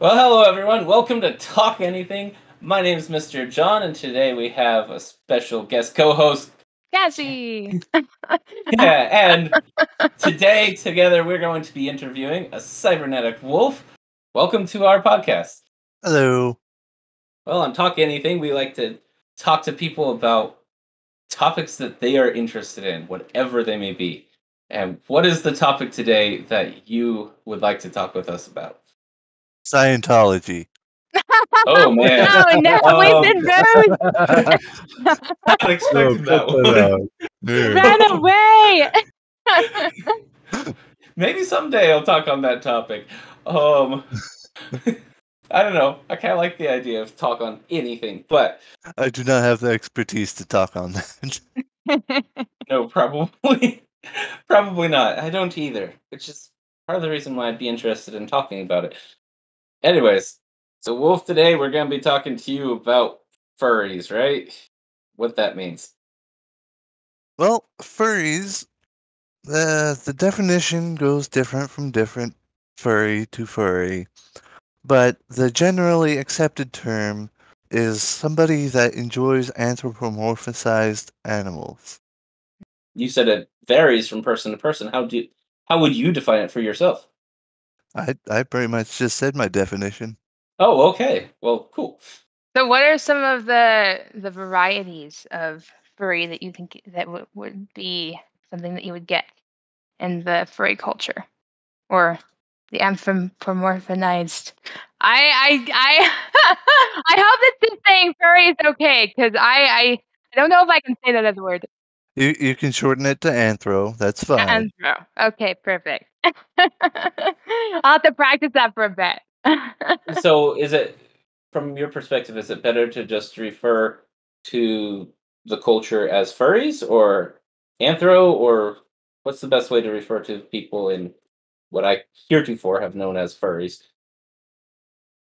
Well, hello everyone. Welcome to Talk Anything. My name is Mr. John, and today we have a special guest co-host. Cassie. Yeah, and today together we're going to be interviewing a cybernetic wolf. Welcome to our podcast. Hello. Well, on Talk Anything, we like to talk to people about topics that they are interested in, whatever they may be. And what is the topic today that you would like to talk with us about? Scientology. Oh man, no, no, Um, we've been very not expecting that one. ran away. Maybe someday I'll talk on that topic. Um, I don't know. I kind of like the idea of talk on anything, but I do not have the expertise to talk on that. no, probably, probably not. I don't either. Which is part of the reason why I'd be interested in talking about it. Anyways, so Wolf, today we're gonna be talking to you about furries, right? What that means. well, furries, uh, the definition goes different from different furry to furry, but the generally accepted term is somebody that enjoys anthropomorphized animals. You said it varies from person to person. How do how would you define it for yourself? I, I pretty much just said my definition. Oh, okay. Well, cool. so, what are some of the the varieties of furry that you think that w- would be something that you would get in the furry culture, or the anthropomorphized? I I I I hope that just saying furry is okay because I, I I don't know if I can say that as a word. You, you can shorten it to anthro, that's fine. Anthro. Okay, perfect. I'll have to practice that for a bit. so is it from your perspective is it better to just refer to the culture as furries or anthro or what's the best way to refer to people in what i heretofore have known as furries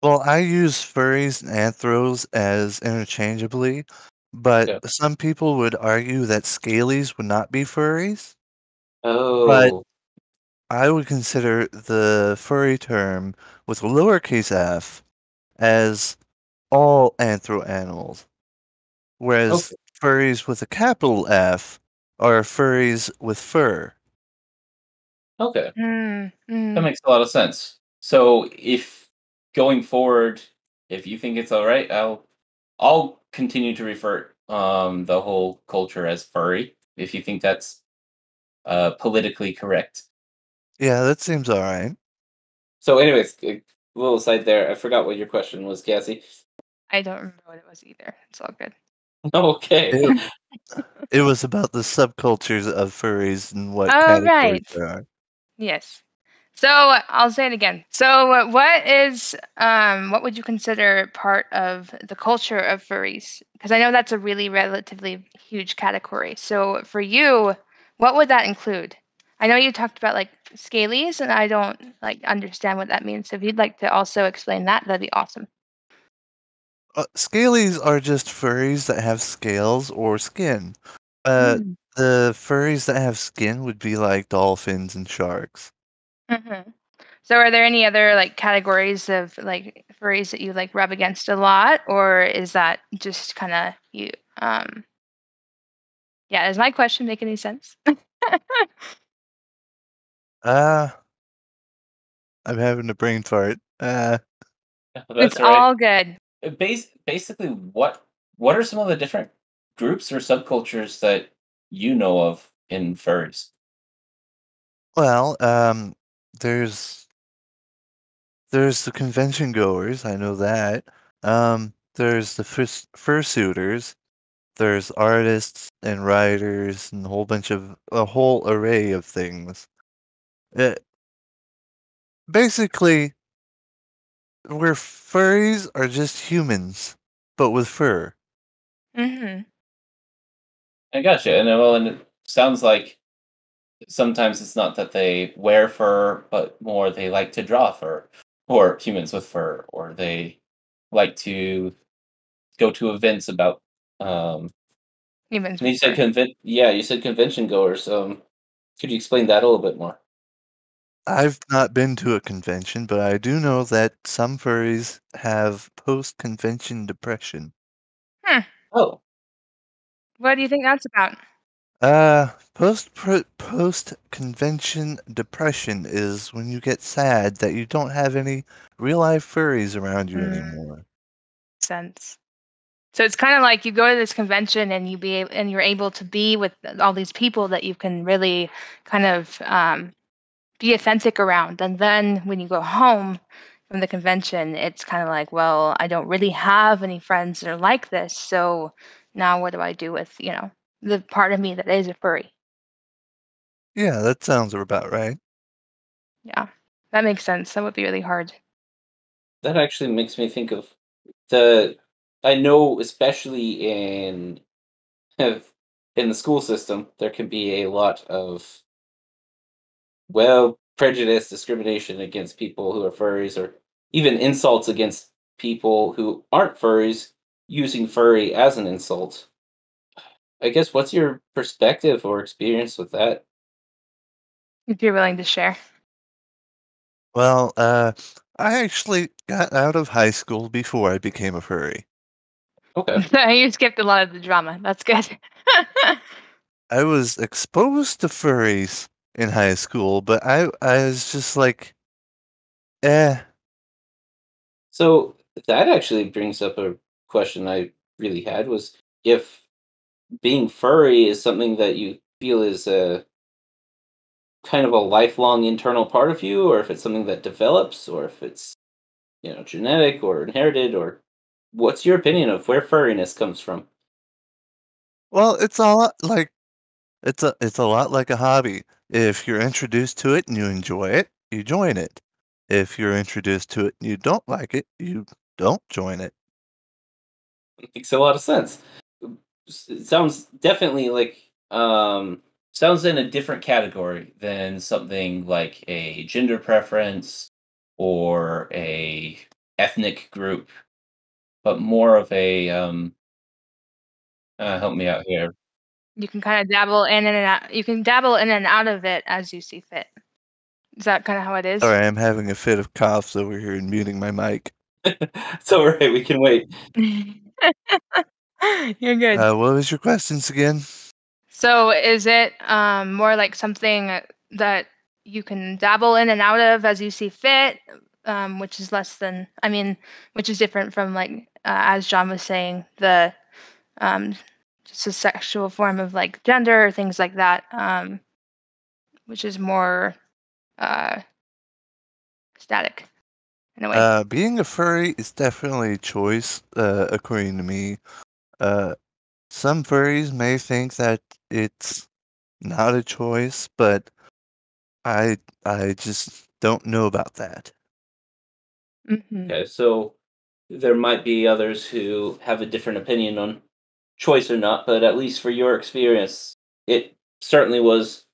Well, I use furries and anthros as interchangeably, but Yeah. some people would argue that scalies would not be furries. oh I would consider the furry term with a lowercase f as all anthro animals, whereas Okay. furries with a capital F are furries with fur. okay Mm, mm. that makes a lot of sense so if going forward if you think it's all right i'll i'll continue to refer um the whole culture as furry if you think that's uh politically correct Yeah, that seems all right. So, anyways, a little aside there. I forgot what your question was, Cassie. I don't remember what it was either. It's all good. Okay. It, it was about the subcultures of furries and what Oh, right. there are. Yes. So I'll say it again. So uh, what is um what would you consider part of the culture of furries? Because I know that's a really relatively huge category. So for you, what would that include? I know you talked about like scalies, and I don't like understand what that means. So if you'd like to also explain that, that'd be awesome. Uh, scalies are just furries that have scales or skin. Uh, Mm. the furries that have skin would be like dolphins and sharks. Mhm. So are there any other like categories of like furries that you like rub against a lot, or is that just kind of you? Um, yeah, does my question make any sense? Uh, I'm having a brain fart. Uh, That's it's all right. all good. Uh, Bas- basically, what what are some of the different groups or subcultures that you know of in furries? well, um, there's there's the convention goers. I know that. Um, there's the furs- fursuiters. There's artists and writers and a whole bunch of a whole array of things. Uh, basically, where furries are just humans, but with fur. hmm I gotcha. And uh, well, and it sounds like sometimes it's not that they wear fur, but more they like to draw fur, or humans with fur, or they like to go to events about. Um, Humans. you said fur. conven- Yeah, you said convention goers. Um, could you explain that a little bit more? I've not been to a convention, but I do know that some furries have post-convention depression. Oh, What do you think that's about? Uh, post post convention depression is when you get sad that you don't have any real life furries around you Mm. anymore. Sense. So it's kind of like you go to this convention and you be and you're able to be with all these people that you can really kind of um, be authentic around, and then when you go home from the convention, it's kind of like, well, I don't really have any friends that are like this. So now what do I do with you know the part of me that is a furry? Yeah, that sounds about right. Yeah, that makes sense. That would be really hard. that actually makes me think of the. I know, especially in in the school system, there can be a lot of well prejudice, discrimination against people who are furries, or even insults against people who aren't furries, using furry as an insult. I guess what's your perspective or experience with that? If you're willing to share. Well, uh, I actually got out of high school before I became a furry. Okay. So you skipped a lot of the drama. That's good. I was exposed to furries in high school, but I I was just like, eh. So that actually brings up a question I really had was if being furry is something that you feel is a kind of a lifelong internal part of you or if it's something that develops or if it's you know genetic or inherited or what's your opinion of where furriness comes from? Well, it's a lot like it's a it's a lot like a hobby. If you're introduced to it and you enjoy it, you join it. If you're introduced to it and you don't like it, you don't join it. makes a lot of sense. It sounds definitely like um sounds in a different category than something like a gender preference or a ethnic group, but more of a um uh, help me out here. You can kind of dabble in and out. You can dabble in and out of it as you see fit. Is that kind of how it is? Sorry, I'm having a fit of coughs over here and muting my mic. it's all right. We can wait. You're good. Uh, what was your questions again? so, is it um, more like something that you can dabble in and out of as you see fit, um, which is less than, I mean, which is different from like, uh, as John was saying, the um, just a sexual form of like gender or things like that, um, which is more uh, static in a way. Uh, being a furry is definitely a choice, uh, according to me. Uh, some furries may think that it's not a choice, but I I just don't know about that. Mhm. Okay, so there might be others who have a different opinion on choice or not, but at least for your experience, it certainly was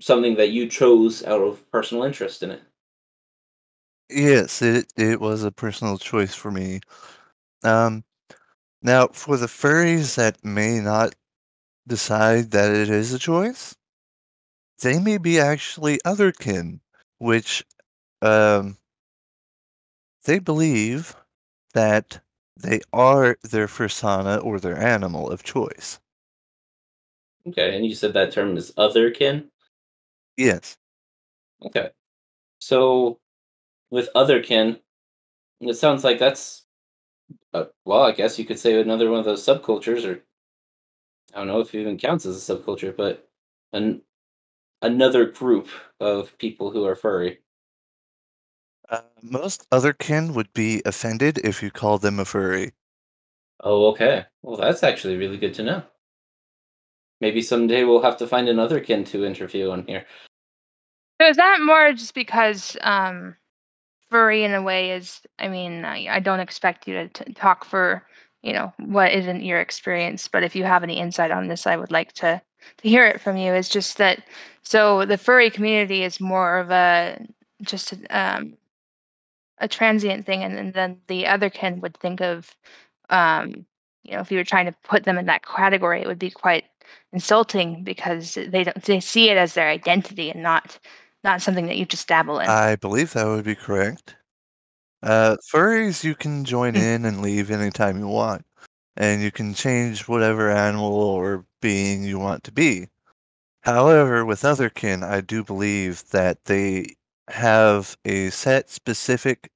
something that you chose out of personal interest in it. Yes, it it was a personal choice for me. Um, now for the furries that may not decide that it is a choice, they may be actually otherkin, which um they believe that they are their persona or their animal of choice. Okay, and you said that term is otherkin? Yes. Okay. So with otherkin, it sounds like that's uh, well, I guess you could say another one of those subcultures or I don't know if it even counts as a subculture, but an another group of people who are furry. Uh, most otherkin would be offended if you called them a furry. Oh, okay. Well, that's actually really good to know. Maybe someday we'll have to find another kin to interview on here. So is that more just because um, furry in a way is? I mean, I, I don't expect you to t- talk for you know what isn't your experience, but if you have any insight on this, I would like to to hear it from you. Is just that so the furry community is more of a just a, um, a transient thing, and, and then the other kin would think of um, you know if you were trying to put them in that category, it would be quite insulting because they don't they see it as their identity and not not something that you just dabble in. I believe that would be correct. Uh, furries, you can join Hmm. in and leave anytime you want, and you can change whatever animal or being you want to be. However, with otherkin, I do believe that they have a set specific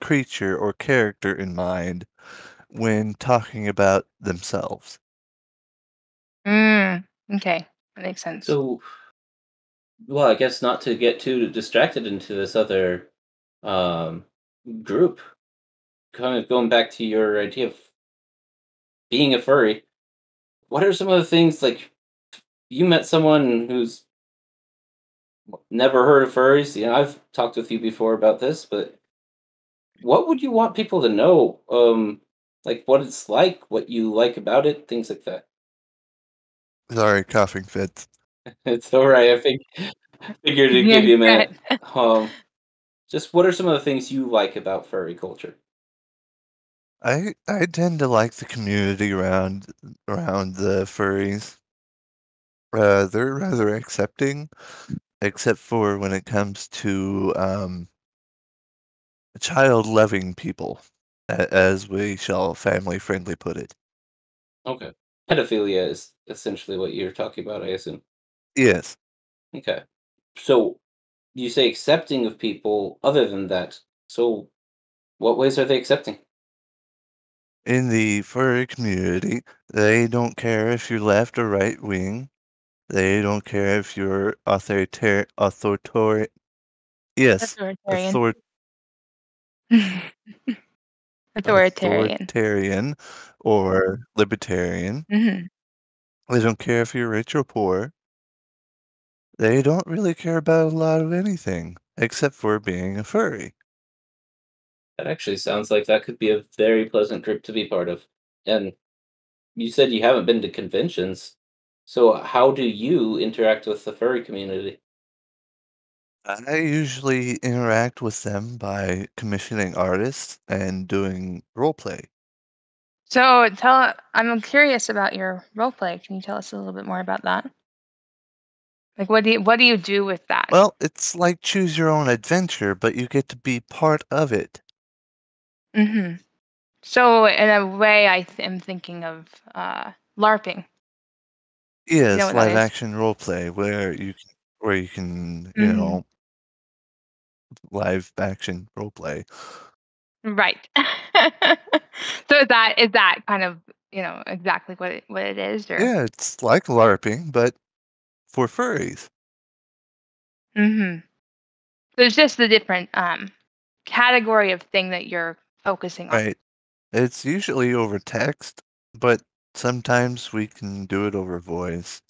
creature or character in mind when talking about themselves. Mm, okay, that makes sense. So, well, I guess not to get too distracted into this other um, group. Kind of going back to your idea of being a furry. What are some of the things like you met someone who's never heard of furries? You know, I've talked with you before about this, but what would you want people to know? Um, like what it's like, what you like about it, things like that. Sorry, coughing fits. It's all right. I think figured to Yeah, give you a minute. ahead. Um, just what are some of the things you like about furry culture? I I tend to like the community around around the furries. Uh, they're rather accepting, except for when it comes to um, child-loving people, as we shall family-friendly put it. Okay. Pedophilia is essentially what you're talking about, I assume. Yes. Okay. So you say accepting of people other than that. So what ways are they accepting? In the furry community, they don't care if you're left or right wing. They don't care if you're authoritarian. Authoritarian. Yes. Authoritarian. Author- Authoritarian. authoritarian or libertarian. hmm They don't care if you're rich or poor. They don't really care about a lot of anything except for being a furry. That actually sounds like that could be a very pleasant group to be part of. And you said you haven't been to conventions. So how do you interact with the furry community? I usually interact with them by commissioning artists and doing roleplay. So tell I'm curious about your role play. Can you tell us a little bit more about that? Like what do you what do you do with that? Well, it's like choose your own adventure, but you get to be part of it. hmm So in a way, I th- am thinking of uh, LARPing. Yes, what that live is? action roleplay where you can, where you can, you Mhm. know, live action role play. Right. so is that is that kind of you know exactly what it, what it is, or Yeah, it's like LARPing, but for furries. hmm So it's just the different um category of thing that you're focusing on. Right. It's usually over text, but sometimes we can do it over voice.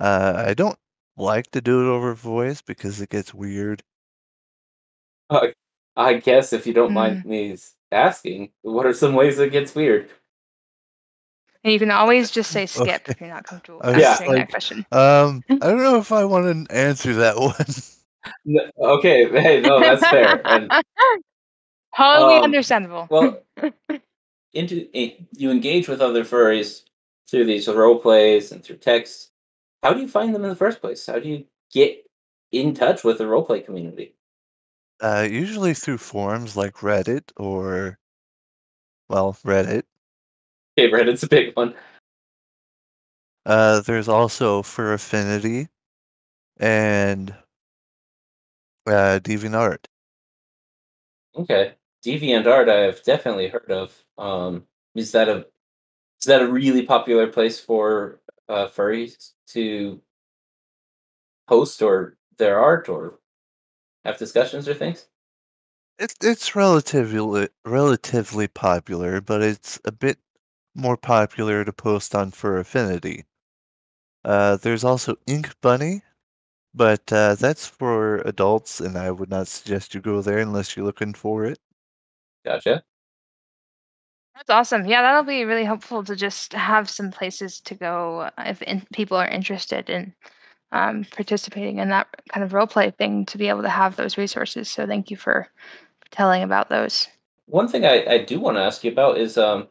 Uh, I don't like to do it over voice because it gets weird. Uh, I guess if you don't mind me asking, what are some ways it gets weird? And you can always just say skip Okay. if you're not comfortable I Yeah. answering that like, question. Um, I don't know if I want to answer that one. N- Okay, hey, no, that's fair. And totally um, understandable. well, into eh, you engage with other furries through these role plays and through text. How do you find them in the first place? How do you get in touch with the roleplay community? Uh, usually through forums like Reddit or, well, Reddit. Okay, Reddit's a big one. Uh, there's also Fur Affinity and uh, DeviantArt. Okay, DeviantArt I have definitely heard of. Um, is that a is that a really popular place for uh, furries to post or their art or have discussions or things? It, it's relatively relatively popular, but it's a bit more popular to post on Fur Affinity. Uh, there's also Ink Bunny, but uh, that's for adults, and I would not suggest you go there unless you're looking for it. Gotcha. That's awesome. Yeah, that'll be really helpful to just have some places to go uh, if in, people are interested in um, participating in that kind of role play thing to be able to have those resources. So thank you for telling about those. One thing I, I do want to ask you about is um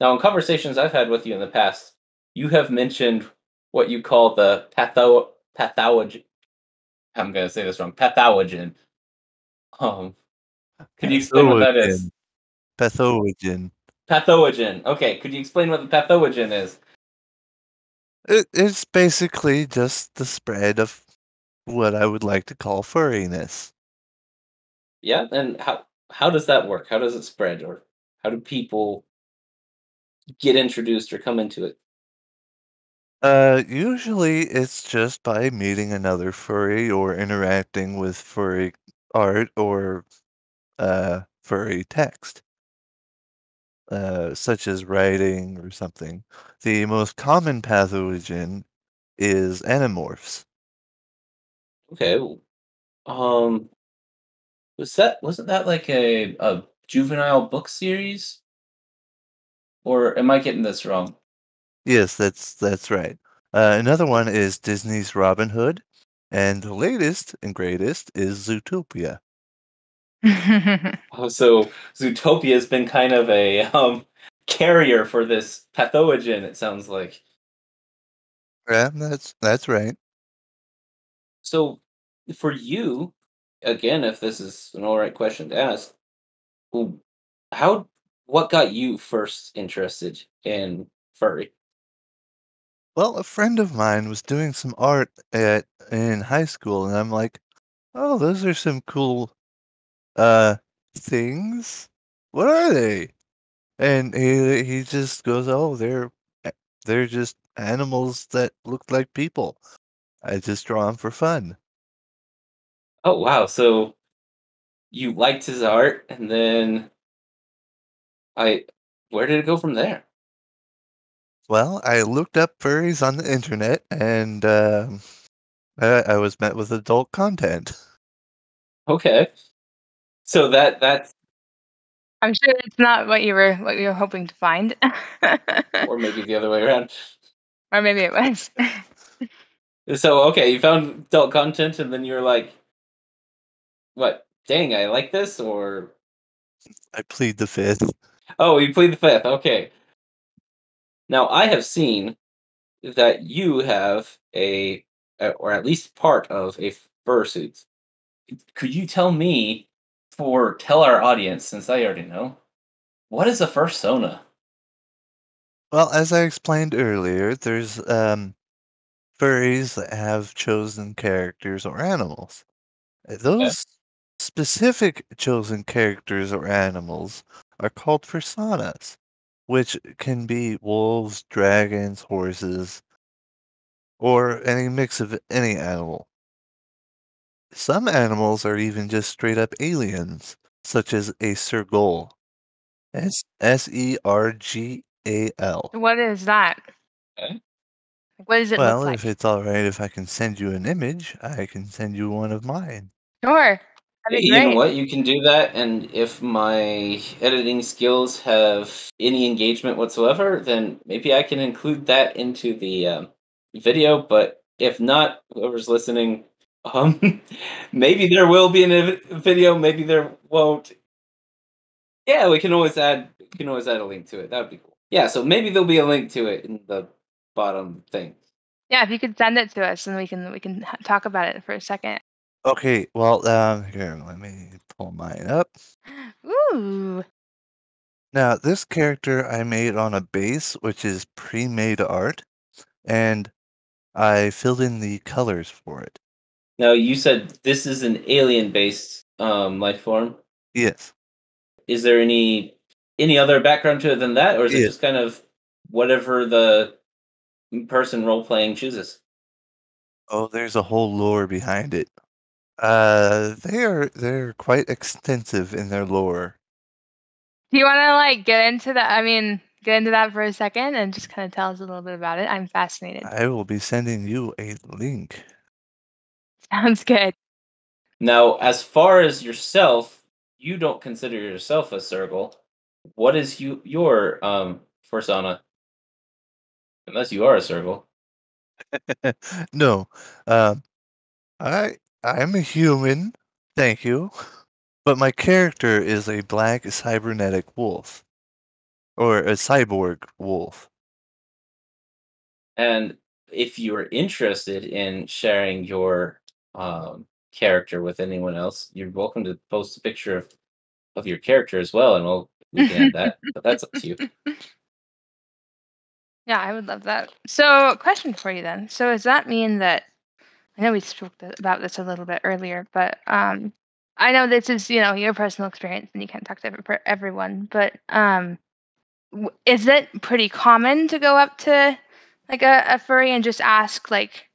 now in conversations I've had with you in the past, you have mentioned what you call the patho pathology I'm gonna say this wrong. Pathogen. Um, can you explain what that is? Pathogen. Pathogen. Okay, could you explain what the pathogen is? It, it's basically just the spread of what I would like to call furriness. Yeah, and how how does that work? How does it spread, or how do people get introduced or come into it? Uh, usually it's just by meeting another furry or interacting with furry art or uh, furry text, uh, such as writing or something. The most common pathogen is Animorphs. Okay. Um, was that wasn't that like a a juvenile book series, or am I getting this wrong? Yes, that's that's right. Uh, another one is Disney's Robin Hood, and the latest and greatest is Zootopia. Oh, so Zootopia has been kind of a um carrier for this pathogen. It sounds like. Yeah, that's that's right. So, for you, again, if this is an all right question to ask, how what got you first interested in furry? Well, a friend of mine was doing some art at in high school, and I'm like, "Oh, those are some cool uh things. What are they?" And he he just goes, "Oh, they're they're just animals that look like people. I just draw them for fun." Oh wow! So you liked his art, and then I, where did it go from there? Well, I looked up furries on the internet, and um, I, I was met with adult content. Okay, so that that's I'm sure it's not what you were what you were hoping to find, or maybe the other way around. or maybe it was. So okay, you found adult content, and then you're like, "What? Dang, I like this!" Or I plead the fifth. oh, you plead the fifth. Okay. Now I have seen that you have a, uh, or at least part of a fursuit. Could you tell me, for tell our audience, since I already know, what is a fursona? Well, as I explained earlier, there's um, furries that have chosen characters or animals. Uh, Those specific chosen characters or animals are called personas, which can be wolves, dragons, horses, or any mix of any animal. Some animals are even just straight up aliens, such as a Sergal. S S E R G A L. what is that? Okay. Like, What does it Well, look like? if it's all right, if I can send you an image, I can send you one of mine. Sure, that'd be you know what? You can do that, and if my editing skills have any engagement whatsoever, then maybe I can include that into the um, video. But if not, whoever's listening, um, maybe there will be a video, maybe there won't. Yeah, we can always add. We can always add a link to it. That would be cool. Yeah, so maybe there'll be a link to it in the bottom thing. Yeah, if you could send it to us, and we can we can talk about it for a second. Okay, well, um, here, let me pull mine up. Ooh, Now, this character I made on a base, which is pre-made art, and I filled in the colors for it. Now you said this is an alien-based um, life form. Yes. is there any any other background to it than that or is it just kind of whatever the person role playing chooses Oh, there's a whole lore behind it. Uh, they are they're quite extensive in their lore. do you want to like get into that? I mean, get into that for a second, and just kind of tell us a little bit about it. I'm fascinated. I will be sending you a link. Sounds good. now as far as yourself you don't consider yourself a Sergal what is you your um persona unless you are a Sergal no, um, I I'm a human. Thank you. But my character is a black cybernetic wolf, or a cyborg wolf. and if you're interested in sharing your um, character with anyone else, you're welcome to post a picture of, of your character as well, and we'll we can add that. But that's up to you. Yeah, I would love that. So, question for you then. So, does that mean that I know we spoke about this a little bit earlier, but um, I know this is you know your personal experience and you can't talk to every, everyone, but um, is it pretty common to go up to like a, a furry and just ask like,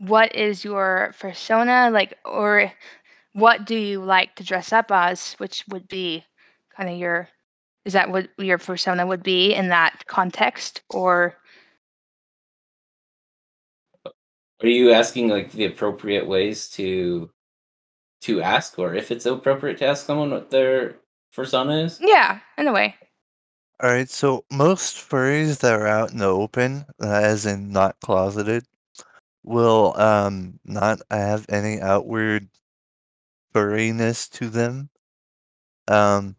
what is your persona like, or what do you like to dress up as, which would be kind of your is that what your persona would be in that context or Are you asking like the appropriate ways to to ask, or if it's appropriate to ask someone what their persona is? yeah in a way All right, so most furries that are out in the open, uh, as in not closeted, will um not have any outward furriness to them. Um,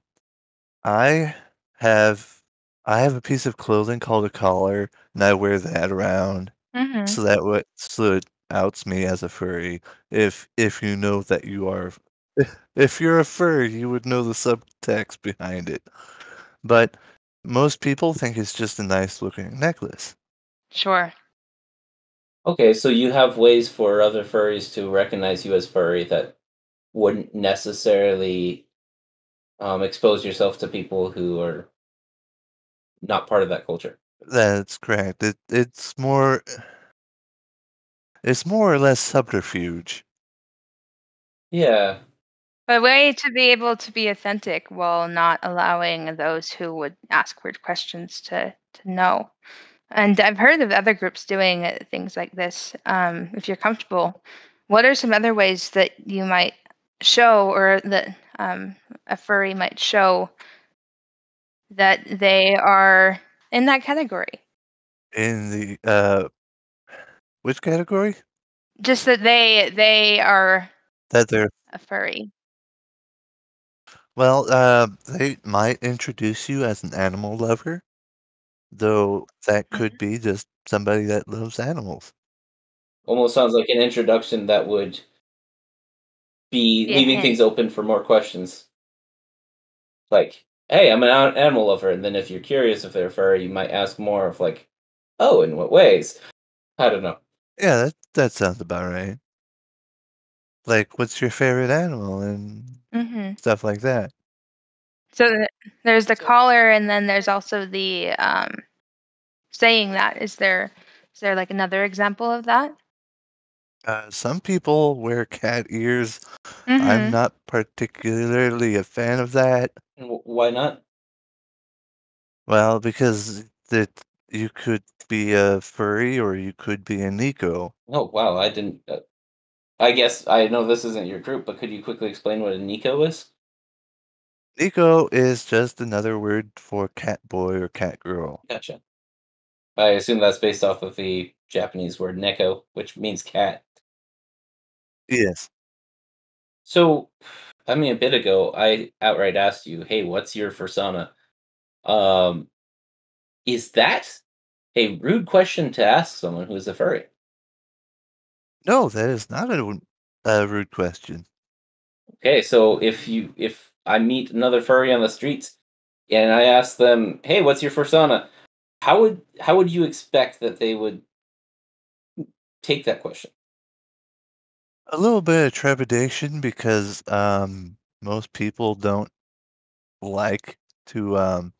I have I have a piece of clothing called a collar, and I wear that around hmm so that what so it outs me as a furry. If if you know that you are, if you're a furry, you would know the subtext behind it. But most people think it's just a nice looking necklace. sure Okay, so you have ways for other furries to recognize you as furry that wouldn't necessarily um, expose yourself to people who are not part of that culture. That's correct. It it's more it's more or less subterfuge. Yeah. a way to be able to be authentic while not allowing those who would ask weird questions to to know and i've heard of other groups doing uh, things like this um, if you're comfortable. What are some other ways that you might show or that um, a furry might show that they are in that category? In the uh which category? just that they they are That they're a furry. Well, uh they might introduce you as an animal lover, though that could be just somebody that loves animals. Almost sounds like an introduction that would be a leaving things open for more questions. Like, hey, I'm an an- animal lover, and then if you're curious if they're furry, you might ask more of like, oh, in what ways? I don't know. Yeah, that that sounds about right. Like, what's your favorite animal and hmm stuff like that. So th- there's the So- collar, and then there's also the um, saying that. Is there is there like another example of that? Uh, some people wear cat ears. Mhm. I'm not particularly a fan of that. And wh- Why not? Well, because that you could be a furry or you could be a neko. Oh wow, I didn't. Uh, I guess I know this isn't your group, but could you quickly explain what a neko is? Neko is just another word for cat boy or cat girl. Gotcha. I assume that's based off of the Japanese word neko, which means cat. Yes. So, I mean, a bit ago, I outright asked you, "Hey, what's your persona?" Um, is that a rude question to ask someone who is a furry? No, that is not a, a rude question. Okay, so if you if I meet another furry on the streets and I ask them, "Hey, what's your persona?" How would how would you expect that they would take that question? A little bit of trepidation because um, most people don't like to um,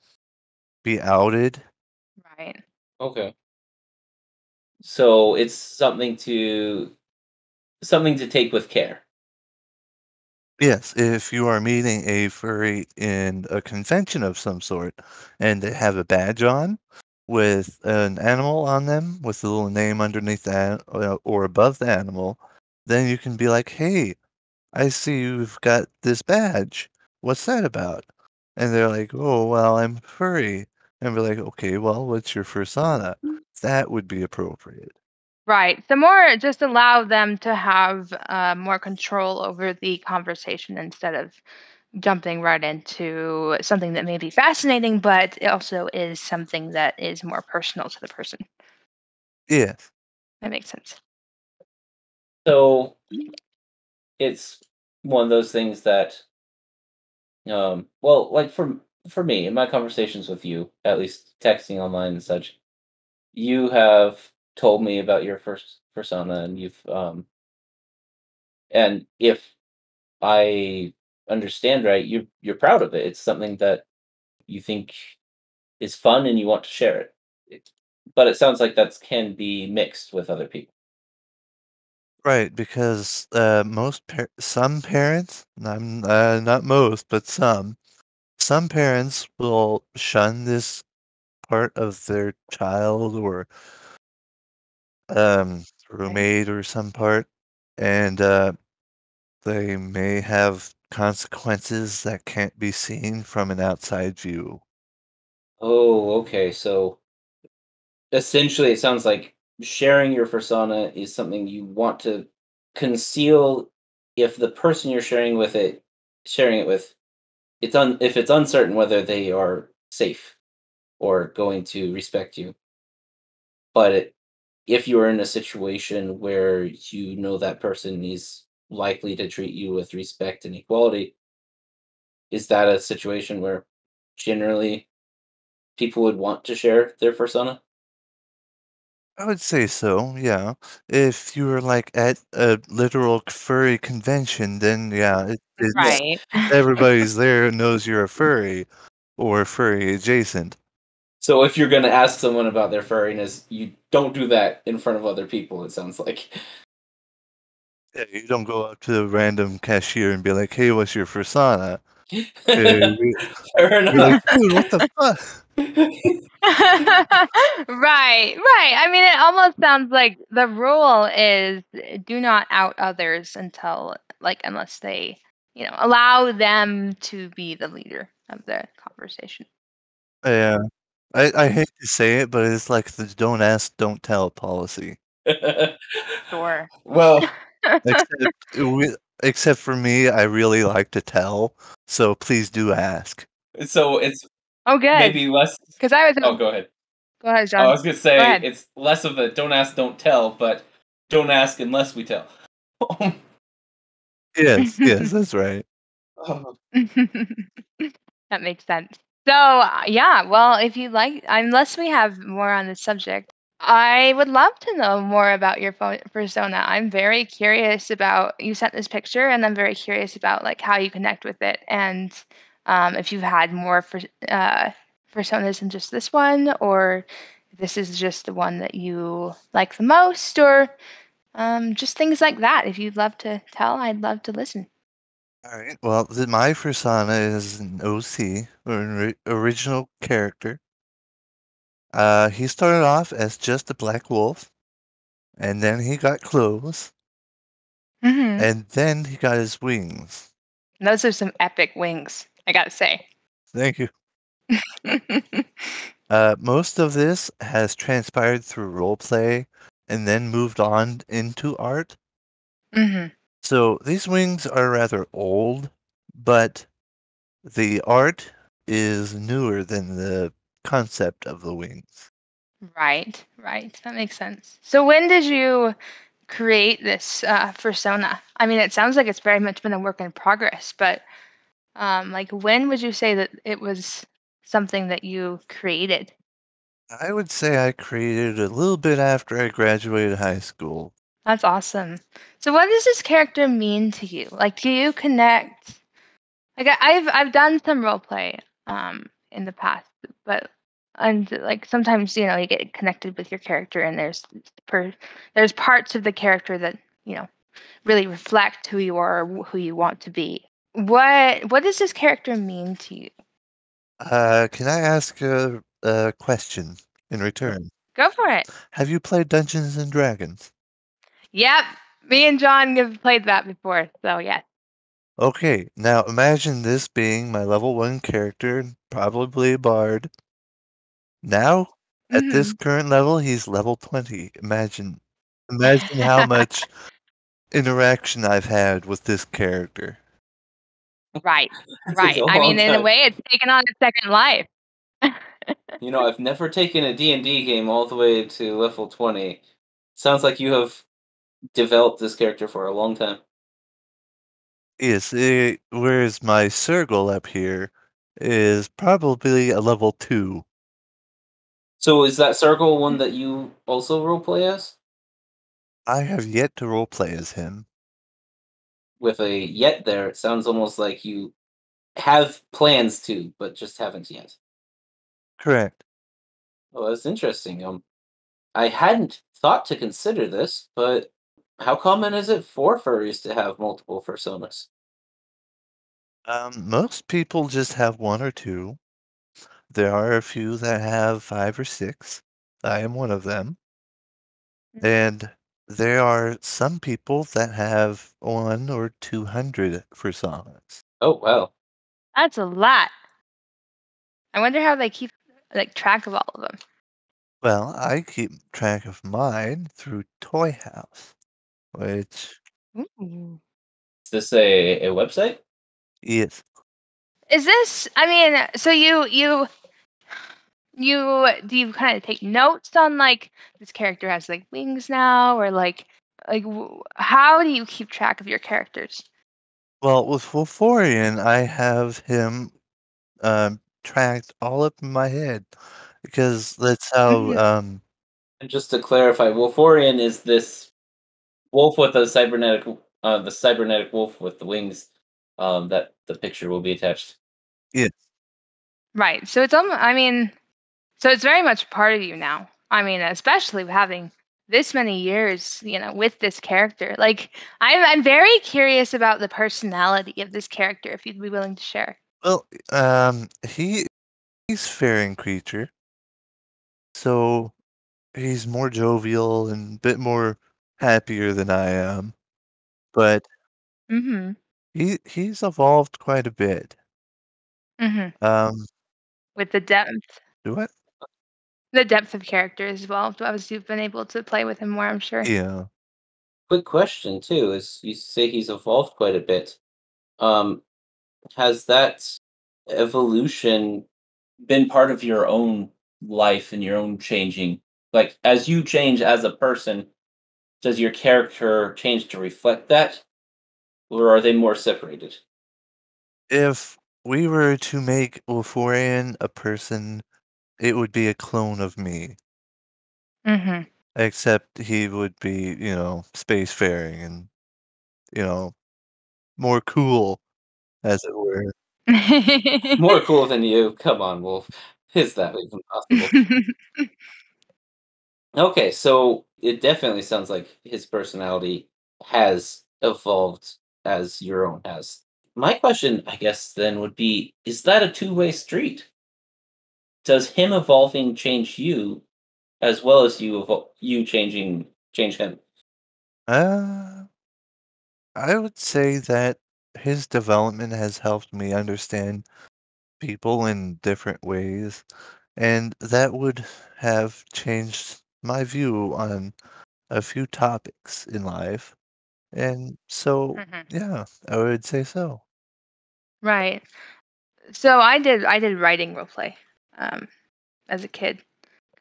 be outed. Right. Okay. So it's something to something to take with care. Yes, if you are meeting a furry in a convention of some sort and they have a badge on with an animal on them with a little name underneath that or, or above the animal, then you can be like, hey, I see you've got this badge. What's that about? And they're like, oh, well, I'm furry. And we're like, okay, well, what's your persona? Mm. That would be appropriate. Right. The more just allow them to have uh, more control over the conversation instead of jumping right into something that may be fascinating, but it also is something that is more personal to the person. Yes. That makes sense. So it's one of those things that um well like for for me in my conversations with you at least texting online and such you have told me about your first persona and you've um and if i understand right you you're proud of it. It's something that you think is fun and you want to share it, it but it sounds like that can be mixed with other people Right, because uh, most par- some parents, I'm uh, not most, but some, some parents will shun this part of their child or um, roommate or some part, and uh, they may have consequences that can't be seen from an outside view. oh okay so essentially it sounds like sharing your persona is something you want to conceal if the person you're sharing with it sharing it with it's un if it's uncertain whether they are safe or going to respect you but it, if you are in a situation where you know that person is likely to treat you with respect and equality is that a situation where generally people would want to share their persona I would say so, yeah. If you were like at a literal furry convention, then yeah, it, it's right. everybody's there knows you're a furry or furry adjacent. So if you're going to ask someone about their furriness, you don't do that in front of other people. It sounds like. Yeah, you don't go up to a random cashier and be like, "Hey, what's your persona?" Hey, we- Fair You're like, "Dude, what the fuck?" right, right. I mean, it almost sounds like the rule is do not out others until, like, unless they, you know, allow them to be the leader of the conversation. Yeah, I I hate to say it, but it's like the "don't ask, don't tell" policy. Sure. well, Except we, except for me, I really like to tell, so please do ask. so it's Oh, good. maybe less. Because I was. Oh, go ahead. go ahead, Oh, John. I was gonna say ahead. it's less of a don't ask, don't tell, but don't ask unless we tell. Yes, yes, that's right. Oh, that makes sense. So, uh, yeah, well, if you like, unless we have more on the subject, I would love to know more about your persona. I'm very curious about you sent this picture, and I'm very curious about like how you connect with it, and um, if you've had more for, uh, personas than just this one, or this is just the one that you like the most, or um, just things like that. If you'd love to tell, I'd love to listen. All right. Well, the, my persona is an OC, or an ori- original character. Uh, he started off as just a black wolf, and then he got clothes, Mm-hmm. and then he got his wings. Those are some epic wings, I gotta say. Thank you. Uh, most of this has transpired through roleplay and then moved on into art. hmm So these wings are rather old, but the art is newer than the concept of the wings. Right, right. That makes sense. So when did you create this uh, persona? I mean, it sounds like it's very much been a work in progress, but um, like when would you say that it was something that you created? I would say I created a little bit after I graduated high school. That's awesome. So what does this character mean to you? Like, do you connect? Like, I- I've I've done some role play um in the past, but and like sometimes you know you get connected with your character, and there's per there's parts of the character that you know really reflect who you are, or who you want to be. What what does this character mean to you? Uh, can I ask a, a question in return? Go for it. Have you played Dungeons and Dragons? Yep, me and John have played that before, so yes. Okay, now imagine this being my level one character, probably bard. Now, at this mm-hmm. current level, he's level 20. Imagine, imagine how much interaction I've had with this character. Right, That right. I mean, long in a way, it's taken on a second life. You know, I've never taken a D&D game all the way to level 20. Sounds like you have developed this character for a long time. Yes, eh, whereas my Sergal up here is probably a level two. So is that Sergal one that you also roleplay as? I have yet to roleplay as him. With a yet there, it sounds almost like you have plans to, but just haven't yet. Correct. Oh, that's interesting. Um, I hadn't thought to consider this, but how common is it for furries to have multiple personas? Um, most people just have one or two. There are a few that have five or six. I am one of them. Mm. And there are some people that have one or two hundred personas. Oh wow. That's a lot. I wonder how they keep like track of all of them. Well, I keep track of mine through Toyhouse, which Ooh. Is this a, a website? yes, Is this? I mean, so you you you do you kind of take notes on like this character has like wings now, or like like w- how do you keep track of your characters? well with Wolforian. I have him um, tracked all up in my head because that's how Mhm. um, And just to clarify, Wolforian is this wolf with a cybernetic, uh, the cybernetic wolf with the wings. Um, that the picture will be attached. Yeah. Right. So it's almost. I mean, so it's very much part of you now. I mean, especially having this many years, you know, with this character. Like, I'm I'm very curious about the personality of this character. If you'd be willing to share. well, um, he he's fairing creature, so he's more jovial and a bit more happier than I am. But Mm-hmm. he he's evolved quite a bit. Mm-hmm. Um, With the depth, do what? the depth of character as well. As you've been able to play with him more, I'm sure. Yeah. Quick question too is you say he's evolved quite a bit. Um, has that evolution been part of your own life and your own changing? Like as you change as a person, does your character change to reflect that, or are they more separated? If we were to make Wolforian a person, it would be a clone of me. Mm-hmm. Except he would be, you know, spacefaring and, you know, more cool, as it were. More cool than you. Come on, Wolf. Is that even possible? Okay, so it definitely sounds like his personality has evolved as your own has. My question, I guess, then would be is that a two way street? Does him evolving change you as well as you evol- you changing change him? Uh, I would say that his development has helped me understand people in different ways, and that would have changed my view on a few topics in life. And so, Mhm. yeah, I would say so. Right. So I did I did writing role play um, as a kid.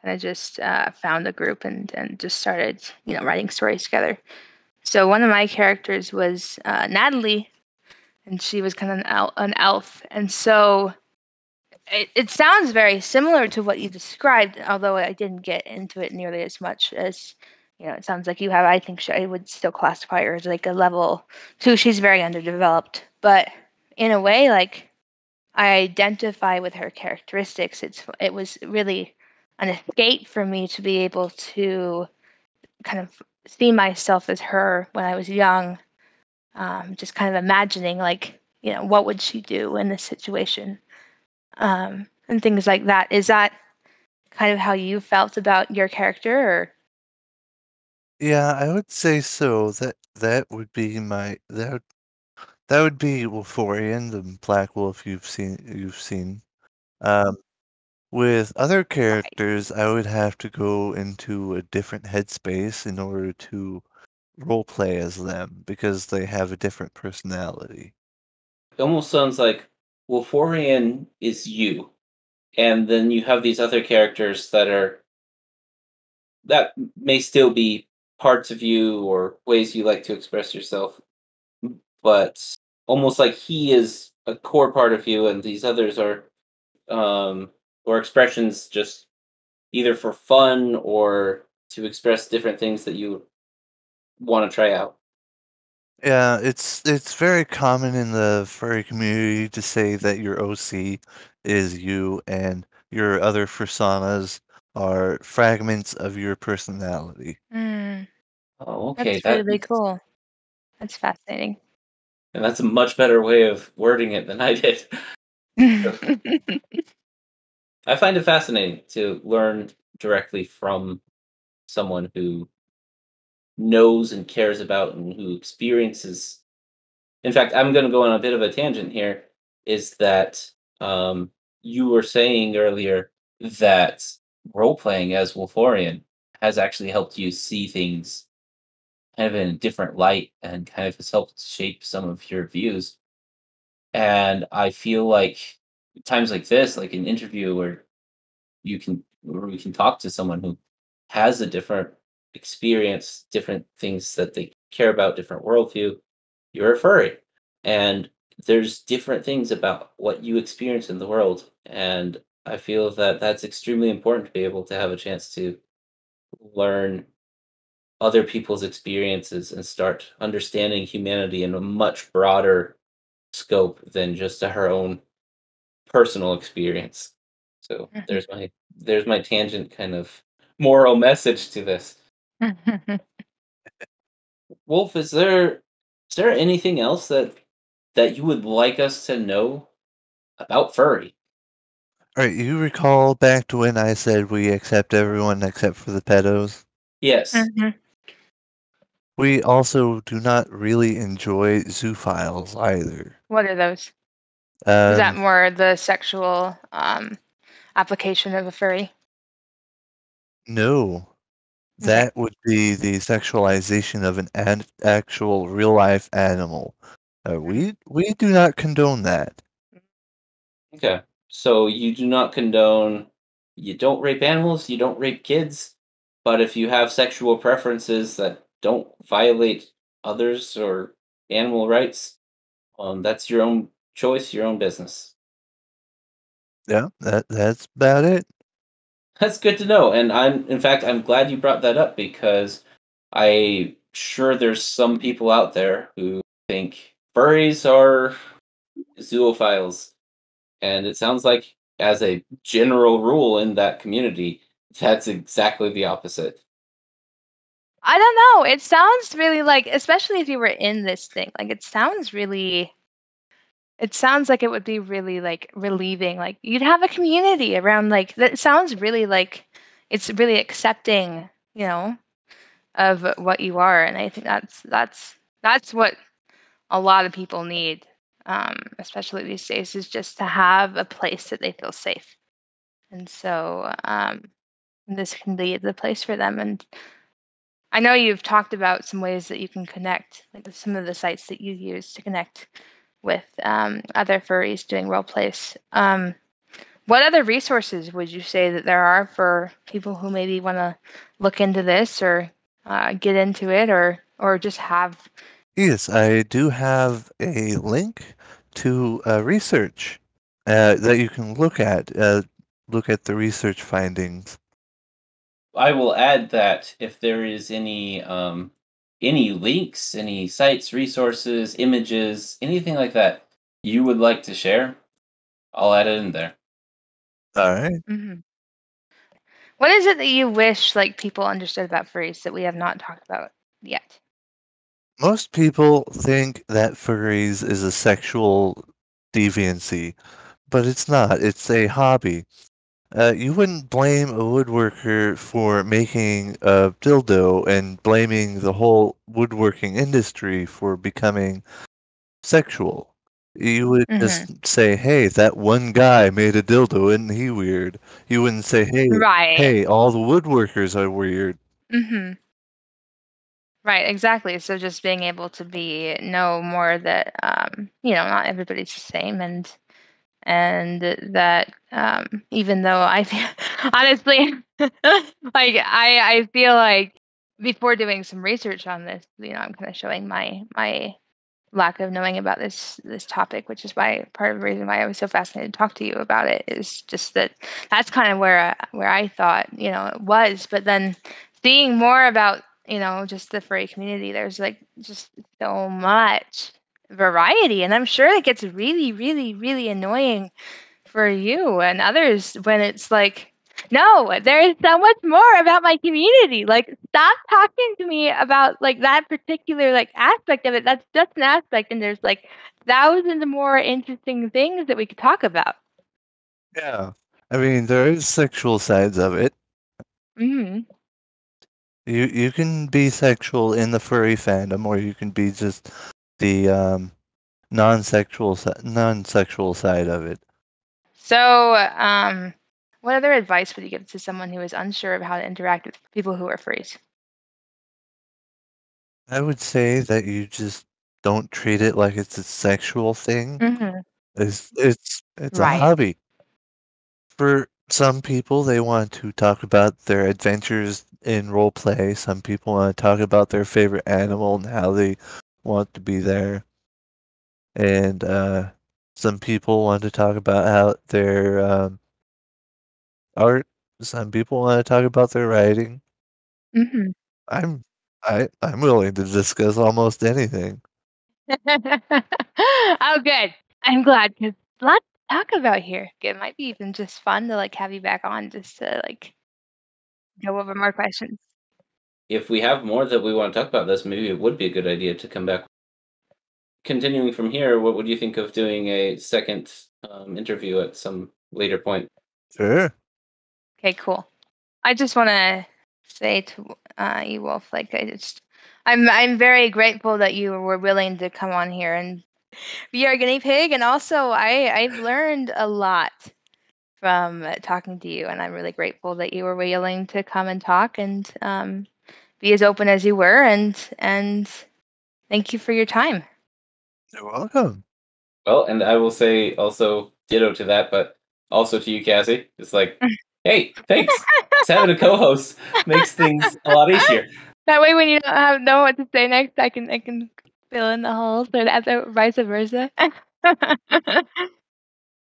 And I just uh, found a group and and just started you know writing stories together. So one of my characters was uh, Natalie, and she was kind of an, el- an elf. And so it, it sounds very similar to what you described, although I didn't get into it nearly as much as you know. It sounds like you have. I think she, I would still classify her as like a level two. She's very underdeveloped, but in a way, like I identify with her characteristics. It's it was really an escape for me to be able to kind of see myself as her when I was young. Um, just kind of imagining like you know what would she do in this situation um, and things like that. Is that kind of how you felt about your character, or Yeah, I would say so. That that would be my that would, that would be Wolforian, the Black Wolf you've seen you've seen. Um, with other characters, I would have to go into a different headspace in order to roleplay as them because they have a different personality. It almost sounds like Wolforian is you, and then you have these other characters that are that may still be parts of you or ways you like to express yourself, but almost like he is a core part of you, and these others are, um, or expressions just either for fun or to express different things that you want to try out. Yeah, it's it's very common in the furry community to say that your OC is you and your other personas are fragments of your personality. Mm, Oh, okay. that's That really cool. That's fascinating. and that's a much better way of wording it than I did. I find it fascinating to learn directly from someone who knows and cares about and who experiences. In fact, I'm going to go on a bit of a tangent here. Is that um, you were saying earlier that role playing as Wolforian has actually helped you see things kind of in a different light and kind of has helped shape some of your views. And I feel like times like this, like an interview where you can where we can talk to someone who has a different experience, different things that they care about, different worldview, you're a furry. And there's different things about what you experience in the world. And I feel that that's extremely important to be able to have a chance to learn other people's experiences and start understanding humanity in a much broader scope than just her own personal experience. So Mhm. there's my there's my tangent kind of moral message to this. Wolf, is there is there anything else that that you would like us to know about furry? All right, you recall back to when I said we accept everyone except for the pedos? Yes. Mhm. We also do not really enjoy zoophiles either. What are those? Is that Um, more the sexual um, application of a furry? no, Okay. That would be the sexualization of an ad- actual real life animal. Uh, we we do not condone that. Okay. So you do not condone you don't rape animals, you don't rape kids, but if you have sexual preferences that don't violate others or animal rights, um that's your own choice, your own business. Yeah, that that's about it. That's good to know. And I'm in fact I'm glad you brought that up because I sure there's some people out there who think furries are zoophiles. And it sounds like as a general rule in that community, that's exactly the opposite. I don't know. It sounds really like, especially if you were in this thing, like it sounds really. It sounds like it would be really like relieving. Like you'd have a community around. Like that sounds really like it's really accepting, you know, of what you are. And I think that's that's that's what a lot of people need, um, especially these days, is just to have a place that they feel safe. And so um, this can be the place for them. And I know you've talked about some ways that you can connect, like some of the sites that you use to connect with um, other furries doing role plays. Um, what other resources would you say that there are for people who maybe want to look into this or uh, get into it or or just have Yes, I do have a link to uh, research uh, that you can look at. Uh, look at the research findings. I will add that if there is any um, any links, any sites, resources, images, anything like that you would like to share, I'll add it in there. All right. Mhm. What is it that you wish like people understood about furries that we have not talked about yet? Most people think that furries is a sexual deviancy, but it's not. It's a hobby. Uh, you wouldn't blame a woodworker for making a dildo and blaming the whole woodworking industry for becoming sexual. You would just say, "Hey, that one guy made a dildo, isn't he weird?" You wouldn't say, "Hey, Right. hey, all the woodworkers are weird." Mm-hmm. Right, exactly. So just being able to be know more that um, you know, not everybody's the same and and that um even though I honestly like I I feel like before doing some research on this, you know, I'm kind of showing my my lack of knowing about this this topic, which is why part of the reason why I was so fascinated to talk to you about it is just that that's kind of where I, where I thought you know it was, but then seeing more about you know just the furry community, there's like just so much variety, and I'm sure it gets really, really, really annoying for you and others when it's like no, there is so much more about my community. Like, stop talking to me about like that particular like aspect of it. That's just an aspect, and there's like thousands more interesting things that we could talk about. Yeah, I mean there is sexual sides of it. hmm You you can be sexual in the furry fandom, or you can be just the um, non-sexual non-sexual side of it. So, um, what other advice would you give to someone who is unsure of how to interact with people who are furries? I would say that you just don't treat it like it's a sexual thing. hmm It's it's it's a hobby. For some people, they want to talk about their adventures in role play. Some people want to talk about their favorite animal and how they want to be there. And uh, some people want to talk about how their um, art. Some people want to talk about their writing. hmm I'm I I'm willing to discuss almost anything. oh, good. I'm glad because a lot to talk about here. It might be even just fun to like have you back on just to like go over more questions. If we have more that we want to talk about this, maybe it would be a good idea to come back. Continuing from here, what would you think of doing a second um, interview at some later point? Sure. Okay, cool. I just want to say to uh, you, Wolf, like I just, I'm, I'm very grateful that you were willing to come on here and be our guinea pig, and also I, I've learned a lot from uh, talking to you, and I'm really grateful that you were willing to come and talk and um, be as open as you were, and and thank you for your time. You're welcome. Well, and I will say also ditto to that, but also to you, Cassie. It's like, hey, thanks. Just having a co-host makes things a lot easier. That way, when you don't have know what to say next, I can I can fill in the holes, or the other vice versa.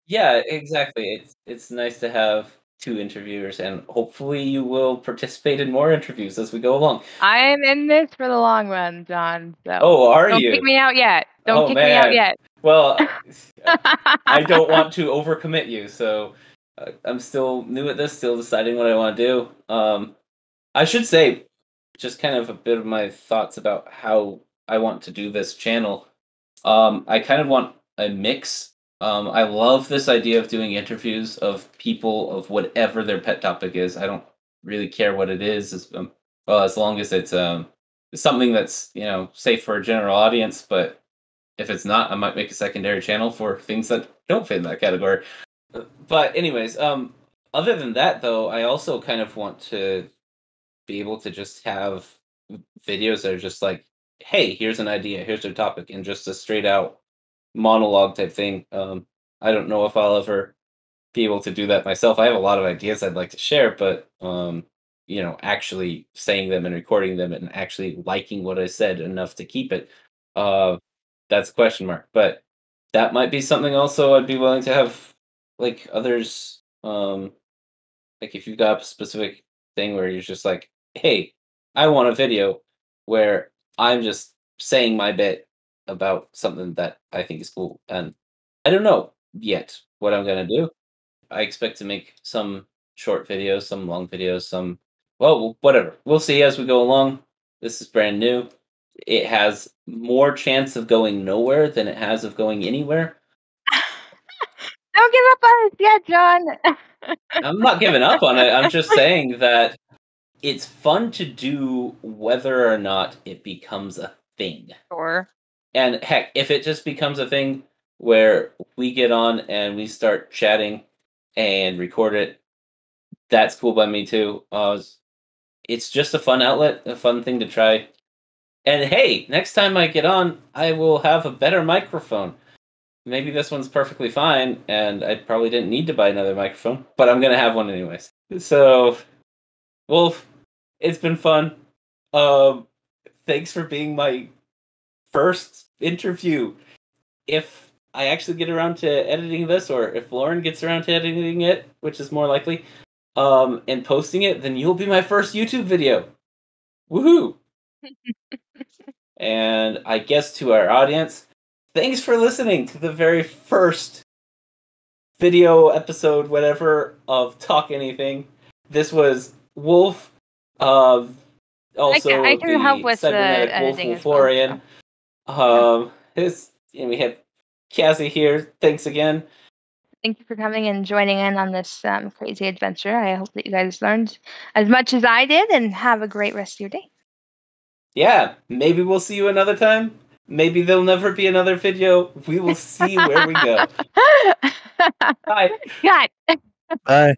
Yeah, exactly. It's it's nice to have two interviewers, and hopefully you will participate in more interviews as we go along. I'm in this for the long run, John. So Oh, are you don't kick me out yet. Don't Oh, kick me out yet. Well, I don't want to overcommit you, so uh, I'm still new at this, still deciding what I want to do. Um, I should say, just kind of a bit of my thoughts about how I want to do this channel. Um, I kind of want a mix. Um, I love this idea of doing interviews of people of whatever their pet topic is. I don't really care what it is, as, um, well, as long as it's um, something that's you know safe for a general audience, but if it's not, I might make a secondary channel for things that don't fit in that category. But anyways, um, other than that, though, I also kind of want to be able to just have videos that are just like, "Hey, here's an idea, here's a topic," and just a straight out monologue type thing. Um, I don't know if I'll ever be able to do that myself. I have a lot of ideas I'd like to share, but um, you know, actually saying them and recording them and actually liking what I said enough to keep it. Uh, that's a question mark. But that might be something also I'd be willing to have like others um like if you've got a specific thing where you're just like, hey, I want a video where I'm just saying my bit about something that I think is cool. And I don't know yet what I'm gonna do. I expect to make some short videos, some long videos, some well, whatever. We'll see as we go along. This is brand new it has more chance of going nowhere than it has of going anywhere. Don't give up on us yet, John. I'm not giving up on it. I'm just saying that it's fun to do whether or not it becomes a thing. Sure. And heck, if it just becomes a thing where we get on and we start chatting and record it, that's cool by me too. Uh, it's just a fun outlet, a fun thing to try. And hey, next time I get on, I will have a better microphone. Maybe this one's perfectly fine, and I probably didn't need to buy another microphone, but I'm gonna have one anyways. So, Wolf, it's been fun. Um, thanks for being my first interview. If I actually get around to editing this, or if Lauren gets around to editing it, which is more likely, um, and posting it, then you'll be my first YouTube video. Woohoo! and I guess to our audience, thanks for listening to the very first video episode, whatever, of Talk Anything. This was Wolf. Uh, also, I can, I can the help with the editing Wolf as well, Wolforian. Um, his, and we have Cassie here. Thanks again. Thank you for coming and joining in on this um, crazy adventure. I hope that you guys learned as much as I did and have a great rest of your day. Yeah, maybe we'll see you another time. Maybe there'll never be another video. We will see where we go. Bye. God. Bye.